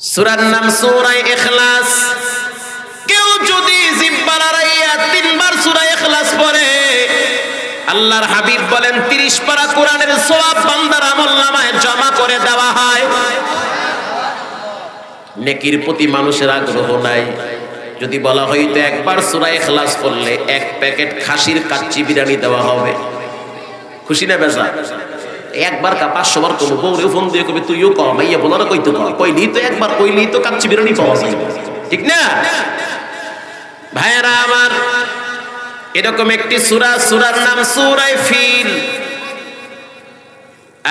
সুরার নাম সুরাই এখলাস কেউ যদি জিব্বার তিনবার সুরাই ইখলাস পড়ে, আল্লাহর হাবিব বলেন, তিরিশ পারা কোরআনের সোয়াব বান্দার আমল নামায় জমা করে দেওয়া হয়। নেকির প্রতি মানুষের আগ্রহ নাই। যদি বলা হইতো একবার সুরাই ইখলাস করলে এক প্যাকেট খাসির কাচ্চি বিরিয়ানি দেওয়া হবে। খুশি না বেজা একবার কা পাঁচশো বার করব বউরে ফোন দিয়ে কবি তুইও কম মাইয়া বলার কইতো কয় কইলি, তো একবার কইলি, তো কাচ্চি বিরিয়ানি পাওয়া যায়। ঠিক না? ভাইয়েরা আমার, এরকম একটি সুরা, সুরার নাম সুরাই ফিল।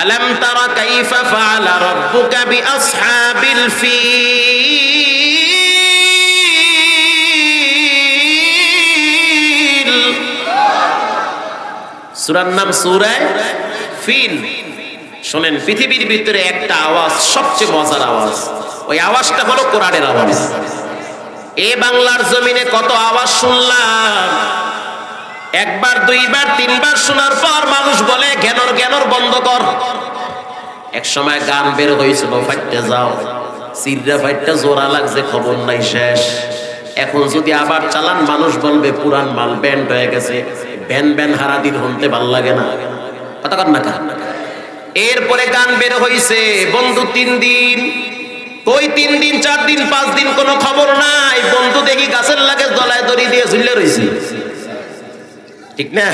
আলম তারা কাইফা ফাআলা রাব্বুকা বিআসহাবিল ফিল। সুরার নাম সুরায় ফিল। শোনেন, পৃথিবীর ভিতরে একটা আওয়াজ, সবচেয়ে মজার আওয়াজ। ওই আওয়াজটা হলো কোরআনের আওয়াজ। এ বাংলার জমিনে কত আওয়াজ শুনলাম। একবার, দুইবার, তিনবার শোনার পর মানুষ বলে জ্ঞানর জ্ঞানর বন্ধ কর। এক সময় গান বের হয়েছিল ফাইটতে যাও। সিররা ফাইটটা জোড়া লাগছে, খবর নাই শেষ। এখন যদি আবার চালান, মানুষ বলবে, পুরান মাল ব্যান্ড হয়ে গেছে। ব্যান ব্যান হারা দিন হনতে ভালো লাগে না। কথা কর না এরপরে গান বের হইছে। বন্ধু, তিন দিন। কই তিন দিন, চার দিন, পাঁচ দিন, কোনো খবর নাই। বন্ধু দেখি গাছের লাগে দলায় দড়ি দিয়ে ঝুলে রইছে। ঠিক না?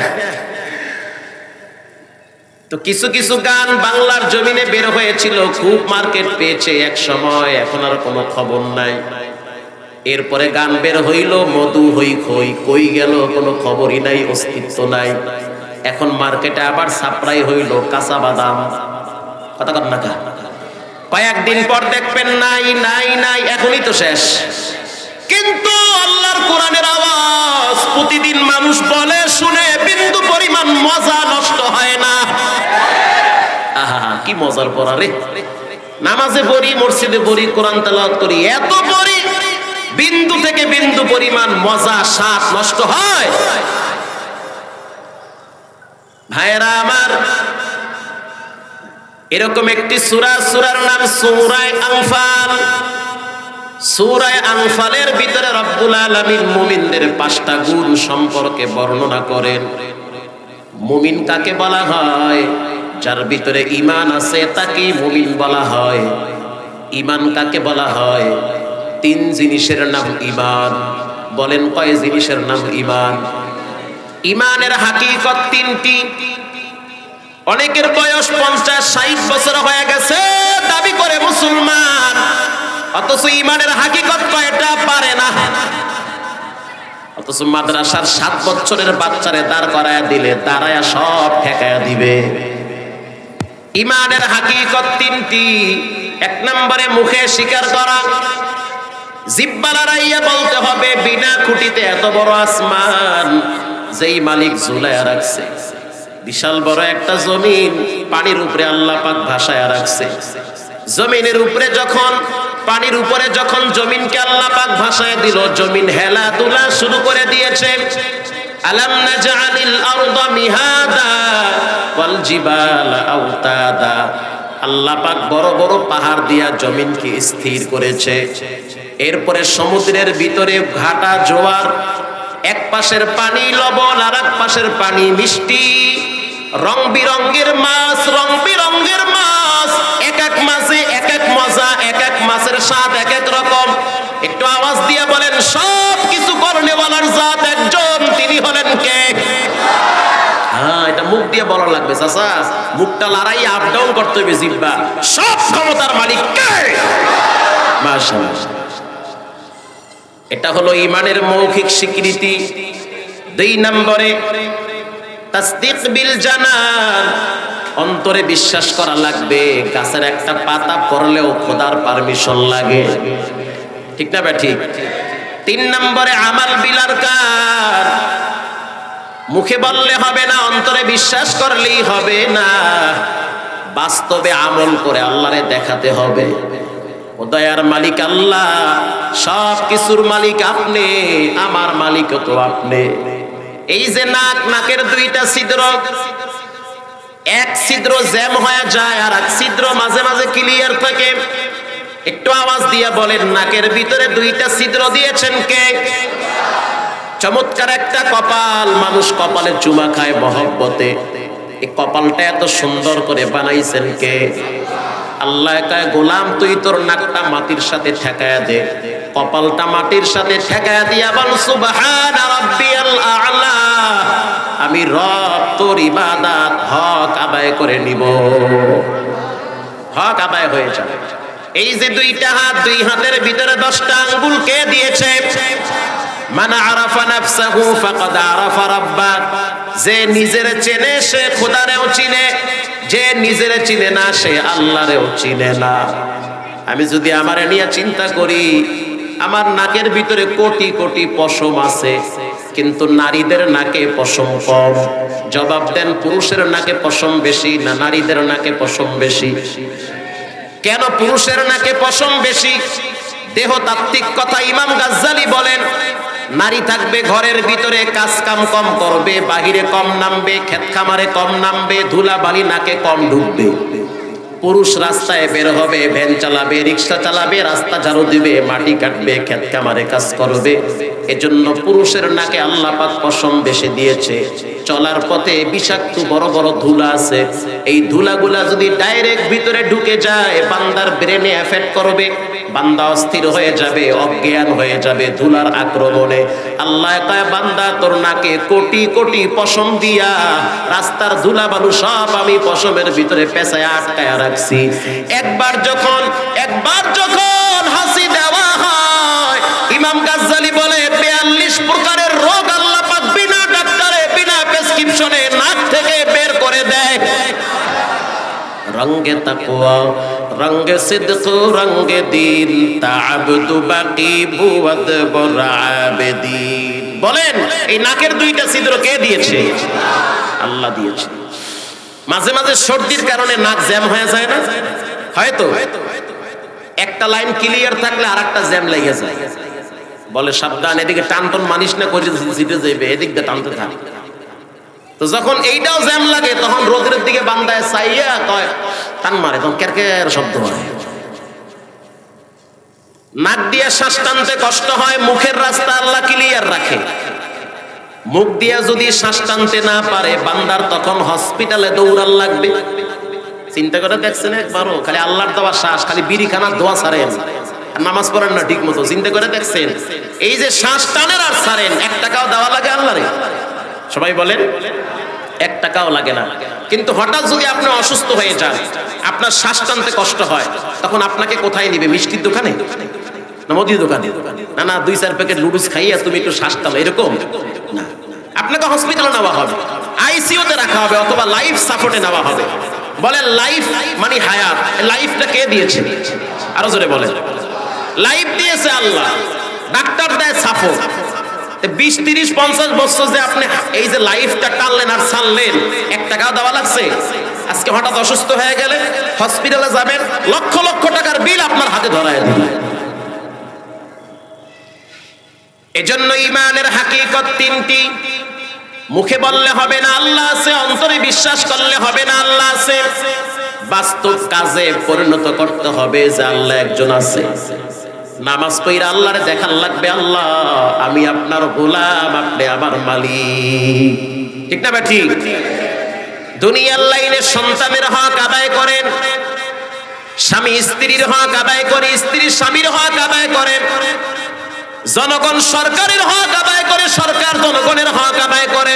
তো কিছু কিছু গান বাংলার জমিনে বের হয়েছিল, খুব মার্কেট পেয়েছে এক সময়, এখন আর কোনো খবর নাই। এরপরে গান বের হইল, মধু হই খই, কই গেল, কোনো খবরই নাই, অস্তিত্ব নাই। এখন মার্কেটে আবার সাপ্লাই হইল কাঁচা বাদাম। কথা কর না কয়েকদিন পর দেখবেন নাই নাই নাই, এখনই তো শেষ। কিন্তু আল্লাহর কোরআনের আওয়াজ প্রতিদিন মানুষ বলে, শুনে বিন্দু পরিমাণ মজা নষ্ট হয় না। আহা, কি মজার পড়া রে। নামাজে পড়ি, মসজিদে পড়ি, কোরআন তেলাওয়াত করি, এত পড়ি, বিন্দু থেকে বিন্দু পরিমাণ মজা, স্বাদ নষ্ট হয়। ভাইয়েরা আমার, এরকম একটি সুরা, সুরার নাম সুরায় আনফাল। সুরায় আনফালের ভিতরে রব্বুল আলামিন মুমিনদের পাঁচটা গুণ সম্পর্কে বর্ণনা করেন। মুমিন কাকে বলা হয়? যার ভিতরে ঈমান আছে তাকে মুমিন বলা হয়। ঈমান কাকে বলা হয়? তিন জিনিসের নাম ঈমান। বলেন কয় জিনিসের নাম ঈমান? ঈমানের হাকিকত তিনটি। অনেকের বয়স পঞ্চাশ, ষাট বছর হয়ে গেছে, দাবি করে মুসলমান। অথচ ইমানের হাকিকত কয়টা? পারে না। অথচ মাদ্রাসার সাত বছরের বাচ্চারে দাঁড় করায় দিলে দাঁড়ায় সব ঠেকায় দিবে। ইমানের হাকিকত তিনটি। এক নম্বরে মুখে স্বীকার করা। জিব্বা লড়াইয়া বলতে হবে, বিনা খুঁটিতে এত বড় আসমান। যেই মালিক ঝুলাইয়া রাখছে, বিশাল বড় একটা জমিন পানির উপরে আল্লাহ পাক ভাসায়া রাখছে। জমিনের উপরে যখন, পানির উপরে যখন জমিনকে আল্লাহ পাক ভাসায় দিল, জমিন হেলা দুলা শুরু করে দিয়েছে। আলাম নাজআলিল আরদা মিহাদা ওয়াল আওতাদা। আল্লাহ পাক বড় বড় পাহাড় দিয়া জমিনকে স্থির করেছে। এরপরে সমুদ্রের ভিতরে ঘাটা জোয়ার এক পাশের পানি লবণ আর এক পাশের পানি মিষ্টি। রং বিরঙ্গের মাছ, রং বিরঙ্গের মাছ। এক এক মাছে এক এক মজা, এক এক মাছের স্বাদ এক এক রকম। একটু আওয়াজ দিয়ে বলেন, সব কিছু করনেওয়ালার জাত একজন, তিনি হলেন কে? হ্যাঁ এটা মুখ দিয়ে বলা লাগবে, চাচা। মুখটা লড়াই আপ ডাউন করতে হবে জিব্বা। সব ক্ষমতার মালিক কে? মাশাআল্লাহ। এটা হলো ইমানের মৌখিক স্বীকৃতি। দুই নম্বরে, তাসদিক বিল জানান। অন্তরে বিশ্বাস করা লাগবে, গাছের একটা পাতা পড়লেও খোদার পারমিশন লাগে। ঠিক না ঠিক তিন নম্বরে, আমাল বিলার কার। মুখে বললে হবে না, অন্তরে বিশ্বাস করলেই হবে না। বাস্তবে আমল করে আল্লাহরে দেখাতে হবে। ও দয়ার মালিক আল্লাহ, সব কিছুর মালিক আপনি, আমার মালিক তো আপনি। এই যে নাক, নাকের দুইটা ছিদ্র, এক ছিদ্র জ্যাম হয়ে যায় আর এক ছিদ্র মাঝে মাঝে ক্লিয়ার থাকে। একটু আওয়াজ দিয়ে বলেন, নাকের ভিতরে দুইটা ছিদ্র দিয়েছেন কে? চমৎকার একটা কপাল, মানুষ কপালে চুমা খায় মহব্বতে। এই কপালটা এত সুন্দর করে বানাইছেন কে? আল্লাহ কয়, গোলাম, তুই তোর নাকটা মাটির সাথে ঠেকায়া দে। কপালটা মাটির সাথে ঠেকায়া দিয়া বল, সুবহান রাব্বিয়াল আ'লা। আমি রব তোর ইবাদত হক আদায় করে নিব। হক আদায় হয়ে যাবে এই যে দুইটা হাত, দুই হাতের ভিতরে দশটা আঙ্গুল কে দিয়েছে? মানা আরাফা নাফসাহু ফাকাদ আরাফা রাব্বা যে নিজের চেনে, সে খোদারেও চিনে। যে নিজের চিনে না, সে আল্লাহরেও চিনে না। আমি যদি আমার নিয়ে চিন্তা করি, আমার নাকের ভিতরে কোটি কোটি পশম আছে, কিন্তু নারীদের নাকে পশম কম। জবাব দেন, পুরুষের নাকে পশম বেশি না নারীদের নাকে পশম বেশি? কেন পুরুষের নাকে পশম বেশি? দেহতাত্ত্বিক কথা ইমাম গাজ্জালি বলেন, নারী থাকবে ঘরের ভিতরে কাজ কাম কম করবে, বাহিরে কম নামবে ক্ষেত খামারে কম নামবে ধুলা বালি নাকে কম ঢুকবে। পুরুষ রাস্তায় বের হবে, ভ্যান চালাবে, রিক্সা চালাবে, রাস্তা ঝাড়ু দিবে, মাটি কাটবে, ক্ষেত কামারে কাজ করবে। এজন্য পুরুষের নাকে আল্লাহ পাক পশম বেশি দিয়েছে। চলার পথে বিষাক্ত বড় বড় ধুলা আছে। এই ধুলাগুলা যদি ডাইরেক্ট ভিতরে ঢুকে যায়, বান্দার ব্রেনে এফেক্ট করবে। বান্দা অস্থির হয়ে যাবে, অজ্ঞান হয়ে যাবে ধুলার আক্রমণে। আল্লাহ কয়, বান্দা, তোর নাকে কোটি কোটি পশম দিয়া রাস্তার ধুলা বালু সব আমি পশমের ভিতরে পেঁচায় আটকায় রাখছি। একবার যখন একবার যখন হাসি দেওয়া হয়, ইমাম গাজ্জালি বলে, বিয়াল্লিশ প্রকারের রোগ আল্লাহ পাক বিনা ডাক্তারে, বিনা প্রেসক্রিপশনে নাক থেকে বের করে দেয়। রঙ্গে তাকুয়া রঙ্গে সিদ্ক, রঙ্গে দিন তাবদু বাকি বুয়াদ বরাবেদিন বলেন, এই নাকের দুইটা ছিদ্র কে দিয়েছে? আল্লাহ দিয়েছে। মাঝে মাঝে সর্দির কারণে নাক জ্যাম হয়ে যায় না? হয়তো। একটা লাইন ক্লিয়ার থাকলে আর একটা জ্যাম লেগে যায়। বলে, সাবধান, এদিকে টানটন মানিস না করে জিতে যাইবে, এদিক দিয়ে টানতে থাক। তো যখন এইটাও জ্যাম লাগে, তখন রোদের দিকে বান্দায় চাইয়া কয়, টান মারে, তখন ক্যারকের শব্দ হয়? নাক দিয়ে শ্বাস টানতে কষ্ট হয়, মুখের রাস্তা আল্লাহ ক্লিয়ার রাখে। মুখ দিয়া যদি শ্বাস টানতে না পারে, বান্দার তখন হসপিটালে দৌড়াল লাগবে। চিন্তা করে দেখছেন একবারও, খালি আল্লাহর দেওয়া শ্বাস, খালি বিড়ি খানার দোয়া ছাড়েন। নামাজ পড়েন না ঠিক মতো চিন্তা করে দেখছেন। এই যে শ্বাস টানের আর ছাড়েন, এক টাকাও দেওয়া লাগে আল্লাহরে। সবাই বলেন, এক টাকাও লাগে না। কিন্তু হঠাৎ যদি আপনি অসুস্থ হয়ে যান, আপনার শ্বাস টানতে কষ্ট হয়, তখন আপনাকে কোথায় নিবে? মিষ্টির দোকানে? না, মুদির দোকানে। না না, দুই, চার প্যাকেট লুডুস খাইয়া তুমি একটু শ্বাস টানো এরকম? না, আপনাকে হসপিটালে নেওয়া হবে আইসিইউতে রাখা হবে, অথবা লাইফ সাপোর্টে নেওয়া হবে। বলে লাইফ মানে হায়াত। লাইফটা কে দিয়েছে? আরও জোরে বলে লাইফ দিয়েছে আল্লাহ। ডাক্তার দেয় সাপোর্ট বিশ, তিরিশ, পঞ্চাশ বছর যে আপনি এই যে লাইফটা টানলেন আর ছাড়লেন, এক টাকাও দেওয়া লাগছে? আজকে হঠাৎ অসুস্থ হয়ে গেলে হসপিটালে যাবেন, লক্ষ লক্ষ টাকার বিল আপনার হাতে ধরায় দিবে এজন্য ইমানের হাকিকত তিনটি। মুখে বললে হবে না আল্লাহ আছে, অন্তরে বিশ্বাস করলে হবে না আল্লাহ আছে। বাস্তব কাজে পরিণত করতে হবে যে আল্লাহ একজন আছে। নামাজ পড়ে আল্লাহরে দেখার লাগবে, আল্লাহ, আমি আপনার গোলাম, আপনি আমার মালিক। ঠিক না ঠিক দুনিয়ার লাইনে সন্তানের হক আদায় করেন, স্বামী স্ত্রীর হক আদায় করে, স্ত্রী স্বামীর হক আদায় করেন। জনগণ সরকারের হক আদায় করে, সরকার জনগণের হক আদায় করে।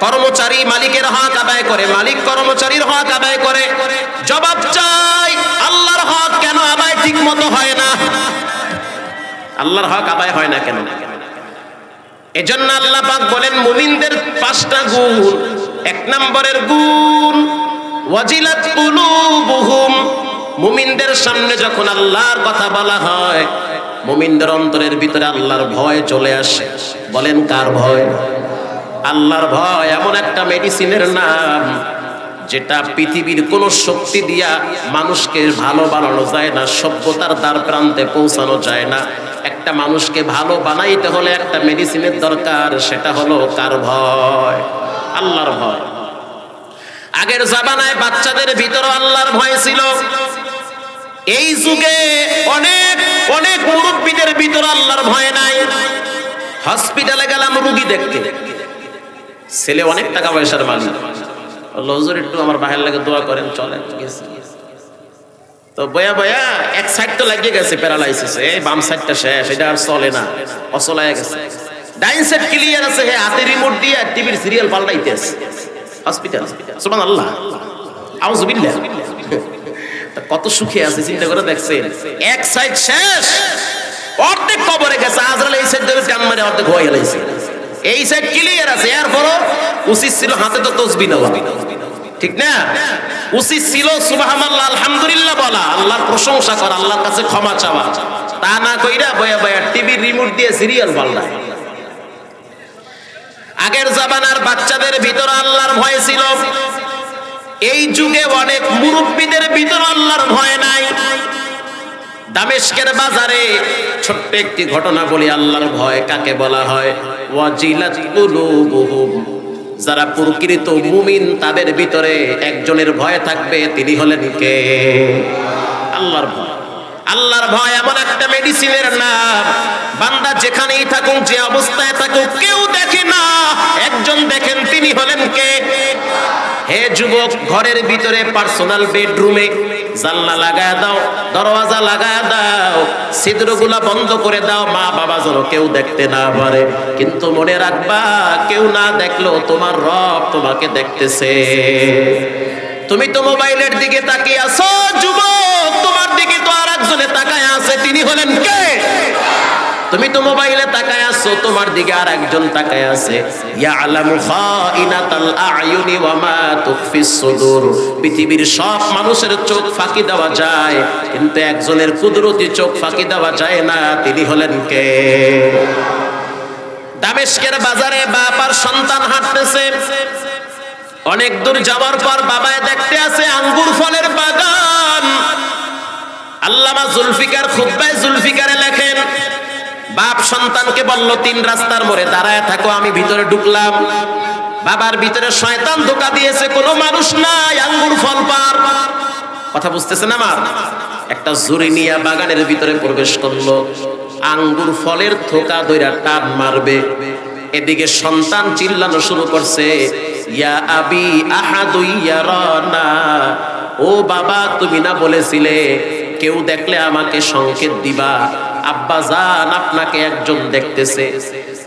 কর্মচারী মালিকের হক আদায় করে, মালিক কর্মচারীর হক আদায় করে। জবাব চাই, আল্লাহর হক কেন আদায় ঠিক মতো হয় না? আল্লাহর হক আদায় হয় না কেন? এজন্য আল্লাহ পাক বলেন, মুমিনদের পাঁচটা গুণ। এক নম্বরের গুণ, ওয়াজিলাত কুলুবুহুম। মুমিনদের সামনে যখন আল্লাহর কথা বলা হয় মুমিনদের অন্তরের ভিতরে আল্লাহর ভয় চলে আসে। বলেন কার ভয়? আল্লাহর ভয় এমন একটা মেডিসিনের নাম, যেটা পৃথিবীর কোন শক্তি দিয়া মানুষকে ভালো বানানো যায় না, সভ্যতার দ্বার প্রান্তে পৌঁছানো যায় না। একটা মানুষকে ভালো বানাইতে হলে একটা মেডিসিনের দরকার, সেটা হলো কার ভয়? আল্লাহর ভয়। আগের জামানায় বাচ্চাদের ভিতরে আল্লাহর ভয় ছিল। এই যুগে অনেক অনেক মুরব্বীদের ভিতর আল্লাহর ভয় নাই। হসপিটালে গেলাম রুগী দেখতে। ছেলে অনেক টাকা পয়সার মালিক। লজর একটু আমার বাহির লাগে দোয়া করেন, চলেন। গেছি তো বয়া বয়া এক সাইড তো লাগিয়ে গেছে প্যারালাইসিস এই বাম সাইডটা শেষ, এটা আর চলে না, অচলায় গেছে। ডাইন সাইড ক্লিয়ার আছে, হে, হাতে রিমোট দিয়ে টিভির সিরিয়াল পাল্টাইতে আছে। হসপিটাল সুবহান আল্লাহ আউযুবিল্লাহ কত সুখে আছে, চিন্তা করে দেখছেন। এক সাইড শেষ। অর্ধেক কবরে গেছে আজরাল এই সাইড ধরে টান মারে অর্ধেক হয়ে গেছে। এই সাইড ক্লিয়ার আছে এরপরও উচিত ছিল হাতে তো তসবি নেওয়া। ঠিক না? উচিত ছিল, সুবহানাল্লাহ, আলহামদুলিল্লাহ বলা। আল্লাহর প্রশংসা করা, আল্লাহর কাছে ক্ষমা চাওয়া। তা না কইরা বয়া বয়া টিভির রিমোট দিয়ে সিরিয়াল পাল্টায় আগের জামানার বাচ্চাদের ভিতর আল্লাহর ভয় ছিল। এই যুগে অনেক মুরব্বীদের ভিতর আল্লাহর ভয় নাই। দামেস্কের বাজারে ছোট্ট একটি ঘটনা বলি, আল্লাহর ভয় কাকে বলা হয়? যারা প্রকৃত মুমিন, তাদের ভিতরে একজনের ভয় থাকবে, তিনি হলেন কে? আল্লাহর ভয়। আল্লাহর ভয় এমন একটা মেডিসিনের নাম। বান্দা যেখানেই থাকুক, যে অবস্থায় থাকুক, কেউ দেখে না। একজন দেখেন, তিনি হলেন কে? হে যুবক, ঘরের ভিতরে পার্সোনাল বেডরুমে জানলা লাগায় দাও, দরওয়াজা লাগায় দাও, ছিদ্রগুলা বন্ধ করে দাও, মা বাবা যেন কেউ দেখতে না পারে। কিন্তু মনে রাখবা, কেউ না দেখল তোমার রব তোমাকে দেখতেছে। তুমি তো মোবাইলের দিকে তাকিয়ে আছো, যুবক। তোমার দিকে তো আর একজনে তাকায় আছে, তিনি হলেন কে? তুমি তো মোবাইলে তাকায় আছো, তোমার দিকে আর একজন তাকায় আছে। ইয়ালামু খাইনাতাল আয়ুনি ওয়া মা তুখফিস সুদুর। পৃথিবীর সব মানুষের চোখ ফাঁকি দেওয়া যায়, কিন্তু একজনের কুদরতি চোখ ফাঁকি দেওয়া যায় না, তিনি হলেন কে? দামেস্কের বাজারে বাবার সন্তান হাঁটতেছে। অনেক দূর যাওয়ার পর বাবায় দেখতে আছে আঙ্গুর ফলের বাগান। আল্লামা জুলফিকার খুদ্ায় জুলফিকারে লেখেন, বাপ সন্তানকে বলল, তিন রাস্তার মোড়ে দাঁড়ায় থাকো, আমি ভিতরে ঢুকলাম। বাবার ভিতরে শয়তান ধোকা দিয়েছে, কোনো মানুষ নাই, আঙ্গুর ফল পার। কথা বুঝতেছেন আমার? একটা জুরি নিয়া বাগানের ভিতরে প্রবেশ করল। আঙ্গুর ফলের থোকা দইরা টান মারবে। এদিকে সন্তান চিল্লানো শুরু করছে, ইয়া আবি আহাদু ইয়ারানা। ও বাবা, তুমি না বলেছিলে, কেউ দেখলে আমাকে সংকেত দিবা। আব্বা জান আপনাকে একজন দেখতেছে।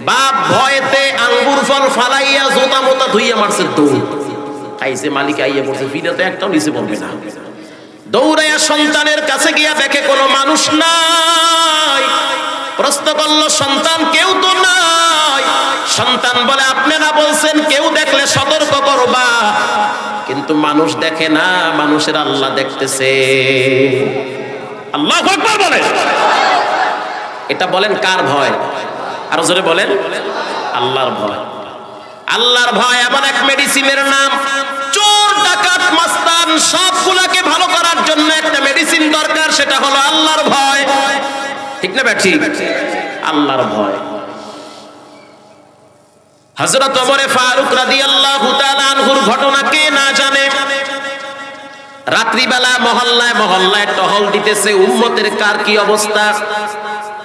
বাপ ভয়েতে আঙ্গুর ফল ফালাইয়া জোতা মোতা ধুইয়া মারছে দৌড়। খাইছে মালিক, আইয়া পড়ছে ফিরে তো একটাও নিচে পড়বে না। দৌড়াইয়া সন্তানের কাছে গিয়া দেখে কোনো মানুষ নাই। প্রশ্ন করল, সন্তান কেউ তো সন্তান বলে আপনারা বলছেন কেউ দেখলে সতর্ক করবা। কিন্তু মানুষ দেখে না মানুষের আল্লাহ দেখতেছে। আল্লাহ বলেন এটা বলেন কার ভয়? আরও জোরে বলেন। আল্লাহর ভয়। আল্লাহর ভয় এমন এক মেডিসিনের নাম। চোর ডাকাত মাস্তান সবগুলাকে ভালো করার জন্য একটা মেডিসিন দরকার সেটা হলো আল্লাহর ভয়। ঠিক না ঠিক আল্লাহর ভয়। হযরত ওমরে ফারুক রাদিয়াল্লাহু তাআলা আনহুর ঘটনা কে না জানে? রাত্রিবেলা মহল্লায় মহল্লায় টহল দিতেছে, উম্মতের কার কি অবস্থা?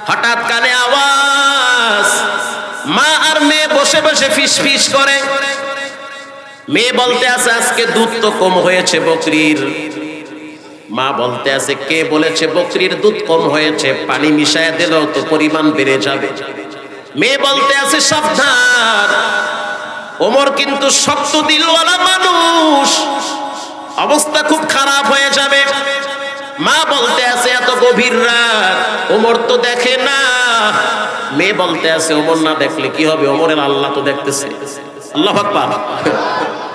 হঠাৎ কানে আওয়াজ, মা আর মেয়ে বসে বসে ফিস ফিস করে। মেয়ে বলতে আছে, আজকে দুধ তো কম হয়েছে বকরির। মা বলতে আছে, কে বলেছে বকরির দুধ কম হয়েছে? পানি মিশায় দিলেও তো পরিমাণ বেড়ে যাবে। মেয়ে বলতে আছে সাবধান। ওমর কিন্তু শক্ত দিলওয়ালা মানুষ। অবস্থা খুব খারাপ হয়ে যাবে। মা বলতে আছে এত গভীর রাত, ওমর তো দেখে না। মেয়ে বলতে আছে, ওমর না দেখলে কি হবে? ওমরের আল্লাহ তো দেখতেছে। আল্লাহ আকবার।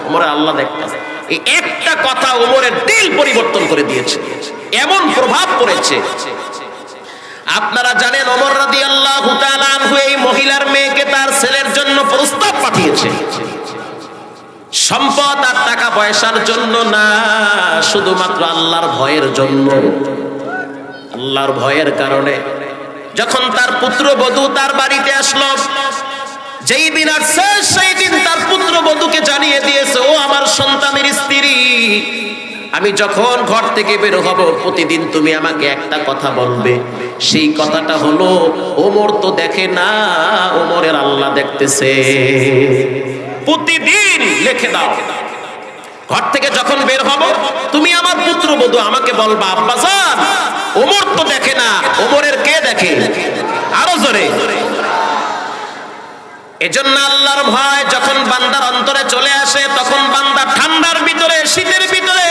ওমরের আল্লাহ দেখতেছে। এই একটা কথা ওমরের দিল পরিবর্তন করে দিয়েছে। এমন প্রভাব পড়েছে আপনারা জানেন রাদিয়াল্লাহু তাআলা আনহু এই মহিলার মেয়েকে তার ছেলের জন্য প্রস্তাব পাঠিয়েছে। সম্পদ আর টাকা পয়সার জন্য না, শুধুমাত্র আল্লাহর ভয়ের জন্য। আল্লাহর ভয়ের কারণে। যখন তার পুত্র বধূ তার বাড়িতে আসলো, যেই দিন আসছে, সেই দিন তার পুত্র বধূকে জানিয়ে দিয়েছে, ও আমার সন্তানের স্ত্রী আমি যখন ঘর থেকে বের হব, প্রতিদিন তুমি আমাকে একটা কথা বলবে। সেই কথাটা হলো, ওমর তো দেখে না, ওমরের আল্লাহ দেখতেছে। প্রতিদিন লিখে দাও। ঘর থেকে যখন বের হব, তুমি আমার পুত্র বধূ আমাকে বলবা আব্বাসান ওমর তো দেখে না, ওমরের কে দেখে? আরও জোরে। এজন্য আল্লাহর ভয়, যখন বান্দার অন্তরে চলে আসে, তখন বান্দা ঠান্ডার ভিতরে, শীতের ভিতরে,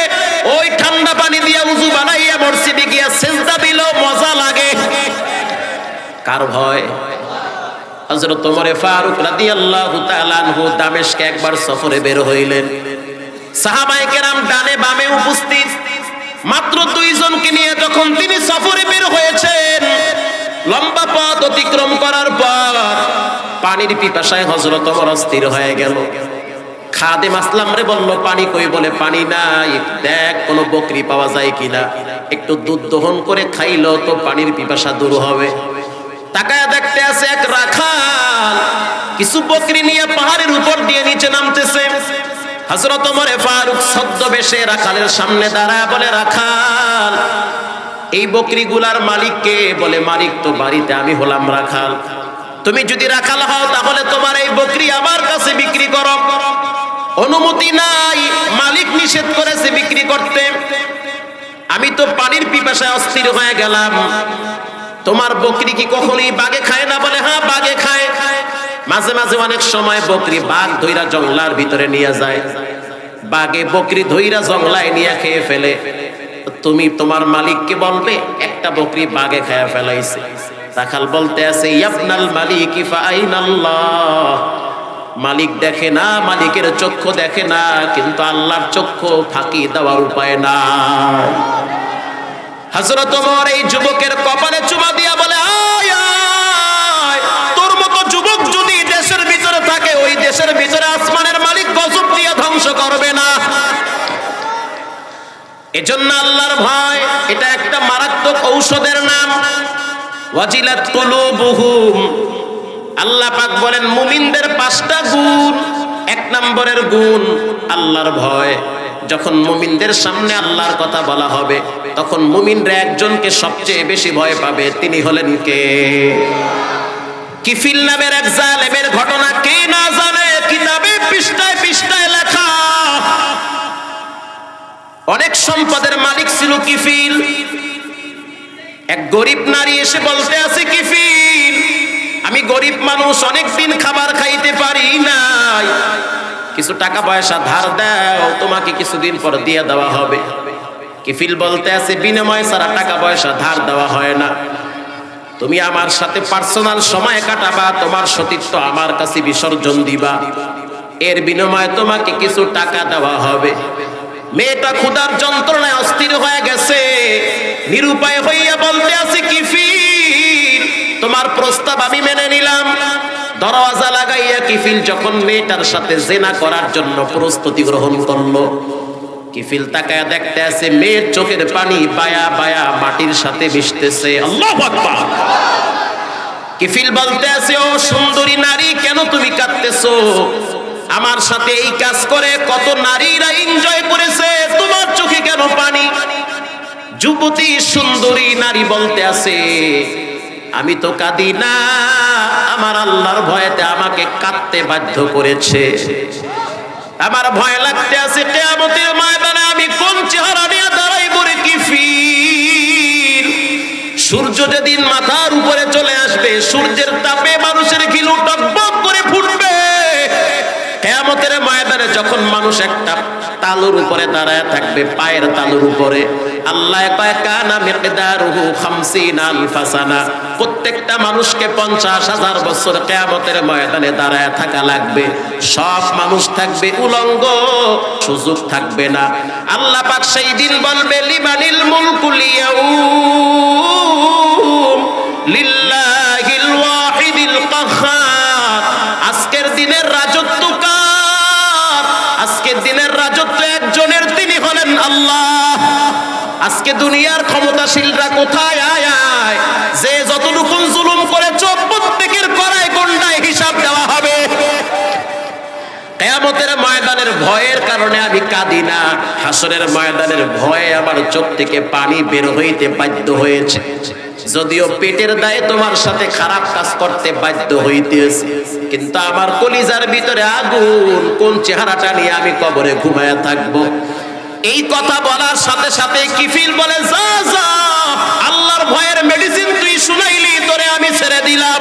ওই ঠান্ডা পানি দিয়ে উজু বানাইয়া মসজিদে গিয়া সেজদা দিল মজা লাগে। কার ভয়? হযরত ওমরে ফারুক রাদিয়াল্লাহু তাআলা আনহু দামেশকে একবার সফরে বের হইলেন। সাহাবায়ে কেরাম ডানে বামে উপস্থিত। মাত্র দুইজনকে নিয়ে যখন তিনি সফরে বের হয়েছেন, লম্বা পথ অতিক্রম করার পর পানির পিপাসায় হজরত ওমর অস্থির হয়ে গেল। খাদেম আসলাম রে বলল, পানি কই? বলে, পানি নাই। দেখ, কোনো বকরি পাওয়া যায় কিনা। একটু দুধ দহন করে খাইলো তো পানির পিপাসা দূর হবে। তাকায় দেখতে আছে এক রাখাল। কিছু বকরি নিয়ে পাহাড়ের উপর দিয়ে নিচে নামতেছে। হজরত ওমরে ফারুক ছদ্মবেশে রাখালের সামনে দাঁড়ায় বলে, রাখাল, এই বকরিগুলার মালিককে বলে, মালিক তো বাড়িতে, আমি হলাম রাখাল। তুমি যদি রাখাল হও, তাহলে তোমার এই বকরি আমার কাছে বিক্রি করো। অনুমতি নাই, মালিক নিষেধ করেছে বিক্রি করতে। আমি তো পানির পিপাসায় অস্থির হয়ে গেলাম। তোমার বকরি কি কখনোই বাগে খায় না বলে? হ্যাঁ বাগে খায়। মাঝে মাঝে অনেক সময় বকরি বাঘ ধইরা জঙ্গলার ভিতরে নিয়ে যায়। বাঘে বকরি ধইরা জঙ্গলায় নিয়ে খেয়ে ফেলে। তুমি তোমার মালিককে বলবে, একটা বকরি বাঘে খায়া ফেলাইছে। রাখাল বলতে আছে, ইয়াবনাল মালিক আল্লাহ মালিক দেখে না, মালিকের চক্ষু দেখে না, কিন্তু আল্লাহর চক্ষু ফাঁকি দেওয়ার উপায় না হজরত ওমর এই যুবকের কপালে চুমা দিয়া বলে আয় আয়। তোর মতো যুবক যদি দেশের ভিতরে থাকে, ওই দেশের ভিতরে আসমানের মালিক গজব দিয়ে ধ্বংস করবে না। এজন্য আল্লাহর ভয়, এটা একটা মারাত্মক ঔষধের নাম। ওয়াজিলাত কুলুবুহুম। আল্লাহ পাক বলেন, মুমিনদের পাঁচটা গুণ। এক নম্বরের গুণ, আল্লাহর ভয়। যখন মুমিনদের সামনে আল্লাহর কথা বলা হবে, তখন মুমিনরা একজনকে সবচেয়ে বেশি ভয় পাবে, তিনি হলেন কে? কিফিল নামের এক জালেমের ঘটনা কে না জানে? কিতাবে পৃষ্ঠায় পৃষ্ঠায় লেখা। অনেক সম্পদের মালিক ছিল কিফিল। এক গরিব নারী এসে বলতে আছে কিফিল আমি গরিব মানুষ অনেক দিন খাবার খাইতে পারি নাই। কিছু টাকা পয়সা ধার দাও, তোমাকে কিছুদিন পর দিয়ে দেওয়া হবে। কিফিল বলতে আছে, বিনিময় ছাড়া টাকা পয়সা ধার দেওয়া হয় না। তুমি আমার সাথে পার্সোনাল সময় কাটাবা, তোমার সতীত্ব আমার কাছে বিসর্জন দিবা। এর বিনিময়ে তোমাকে কিছু টাকা দেওয়া হবে। মেয়েটা ক্ষুধার যন্ত্রণায় অস্থির হয়ে গেছে। নিরুপায় হইয়া বলতে আছে কিফিল তোমার প্রস্তাব আমি মেনে নিলাম। দরওয়াজা লাগাইয়া কিফিল যখন মেয়েটার সাথে জেনা করার জন্য প্রস্তুতি গ্রহণ করল, কিফিল তাকায় দেখতে আছে, মেয়ের চোখের পানি বায়া বায়া মাটির সাথে মিশতেছে। আল্লাহু আকবার! কিফিল বলতে আছে, ও সুন্দরী নারী, কেন তুমি কাঁদতেছো? আমার সাথে এই কাজ করে কত নারীরা এনজয় করেছে। তোমার চোখে কেন পানি? যুবতী সুন্দরী নারী বলতে আছে, আমি তো কাঁদি না, আমার আল্লাহর ভয়েতে আমাকে কাঁদতে বাধ্য করেছে। আমার ভয় লাগতে আছে, কেয়ামতের ময়দানে আমি কোন চেহারা নিয়ে দাঁড়াই কি ফির সূর্য যেদিন মাথার উপরে চলে আসবে, সূর্যের তাপে মানুষের ঘিলু ফুটবে কেয়ামতের ময়দানে যখন মানুষ একটা তালুর উপরে দাঁড়ায় থাকবে, পায়ের তালুর উপরে, আল্লাহ কয়, কানা মিকদারুহু খামসিনা আলফাসানা। প্রত্যেকটা মানুষকে পঞ্চাশ হাজার বছর কেয়ামতের ময়দানে দাঁড়ায় থাকা লাগবে। সব মানুষ থাকবে উলঙ্গ, সুযোগ থাকবে না। আল্লাহ পাক সেই দিন বলবে লিমানিল মুলকুল ইয়াউম আল্লাহ। আজকে দুনিয়ার ক্ষমতাশীলরা কোথায়? আয় আয়। যে যতটুকু জুলুম করেছ, প্রত্যেকের করায় গন্ডায় হিসাব দেওয়া হবে। কেয়ামতের ময়দানের ভয়ের কারণে আমি কাঁদি না। হাসরের ময়দানের ভয়ে আমার চোখ থেকে পানি বের হইতে বাধ্য হয়েছে। যদিও পেটের দায়ে তোমার সাথে খারাপ কাজ করতে বাধ্য হইতেছে, কিন্তু আমার কলিজার ভিতরে আগুন, কোন চেহারাটা নিয়ে আমি কবরে ঘুমায়া থাকব? এই কথা বলার সাথে সাথে কিফিল বলে, যা যা, আল্লাহর ভয়ের মেডিসিন তুই শুনাইলি, তোরে আমি ছেড়ে দিলাম।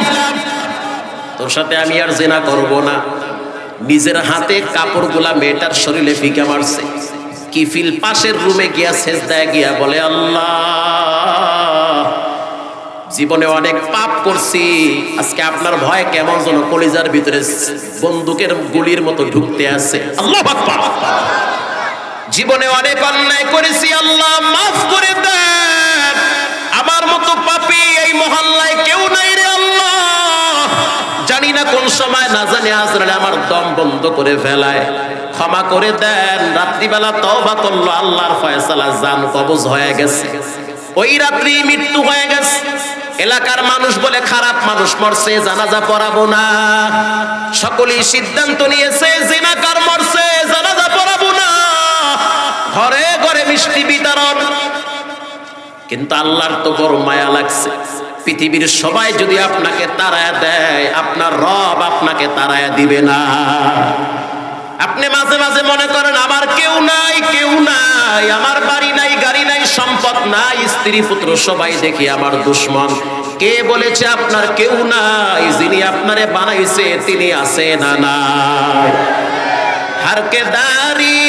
তোর সাথে আমি আর জেনা করব না। নিজের হাতে কাপড়গুলা মেয়েটার শরীরে ফিকে মারছে। কিফিল পাশের রুমে গিয়া শেষ দেয় গিয়া বলে, আল্লাহ, জীবনে অনেক পাপ করছি। আজকে আপনার ভয় কেমন যেন কলিজার ভিতরে বন্দুকের গুলির মতো ঢুকতে আছে। আল্লাহ জীবনে অনেক অন্যায় করেছি, আল্লাহ মাফ করে দেন। আমার মতো পাপি এই মহল্লায় কেউ নাই রে আল্লাহ। জানি না কোন সময় না জানি আজরালে আমার দম বন্ধ করে ফেলায়। ক্ষমা করে দেন, রাত্রিবেলা তওবা করল, আল্লাহর ফয়সালা জান কবজ হয়ে গেছে। ওই রাত্রি মৃত্যু হয়ে গেছে। এলাকার মানুষ বলে, খারাপ মানুষ মরছে, জানাজা পড়াবো না। সকলেই সিদ্ধান্ত নিয়েছে, জিনাকার মরছে। ঘরে ঘরে মিষ্টি বিতরণ। কিন্তু আল্লাহর তো বড় মায়া লাগছে। পৃথিবীর সবাই যদি আপনাকে তারায় দেয়, আপনার রব আপনাকে তারায় দিবে না। আপনি মাঝে মাঝে মনে করেন, আমার কেউ নাই কেউ নাই, আমার বাড়ি নাই, গাড়ি নাই, সম্পদ নাই, স্ত্রী, পুত্র, সবাই দেখি আমার দুশ্মন। কে বলেছে আপনার কেউ নাই, যিনি আপনারে বানাইছে, তিনি আছে না নাই? হারকে দাঁড়িয়ে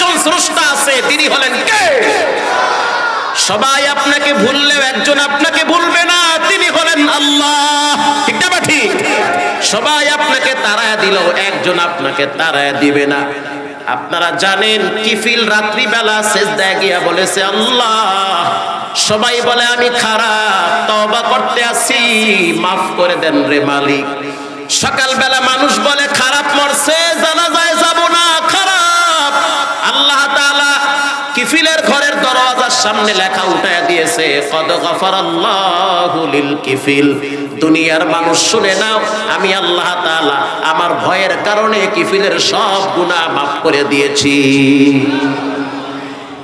একজন স্রষ্টা আছে, তিনি হলেন কে? সবাই আপনাকে ভুললেও একজন আপনাকে ভুলবে না, তিনি হলেন আল্লাহ। ঠিক না ঠিক? সবাই আপনাকে তাড়ায় দিলেও একজন আপনাকে তাড়ায় দিবে না। আপনারা জানেন কিফিল রাত্রিবেলা শেষ দেয় গিয়া বলেছে, আল্লাহ, সবাই বলে, আমি খারাপ তবা করতে আসি, মাফ করে দেন রে মালিক। সকালবেলা মানুষ বলে, খারাপ মরছে জানা যায় যাব না। কিফিলের ঘরের দরওয়াজার সামনে লেখা উঠায় দিয়েছে, কদ গফারাল্লাহু লিল কিফিল। দুনিয়ার মানুষ শুনে নাও, আমি আল্লাহ তাআলা আমার ভয়ের কারণে কিফিলের সব গুনাহ মাফ করে দিয়েছি।